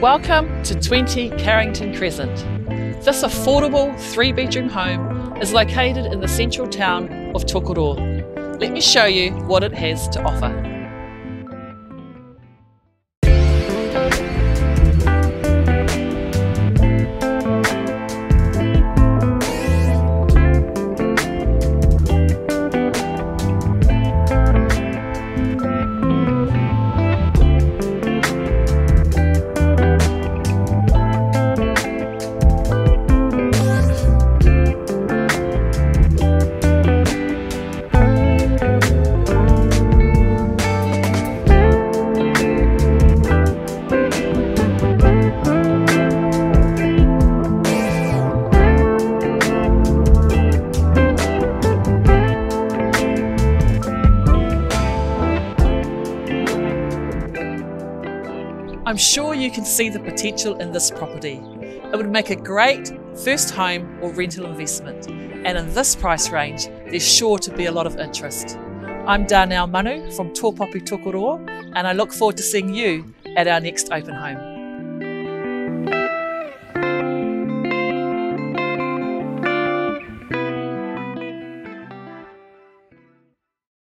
Welcome to 20 Carrington Crescent. This affordable three bedroom home is located in the central town of Tokoroa. Let me show you what it has to offer. I'm sure you can see the potential in this property. It would make a great first home or rental investment, and in this price range, there's sure to be a lot of interest. I'm Darnel Manu from Tall Poppy Tokoroa, and I look forward to seeing you at our next open home.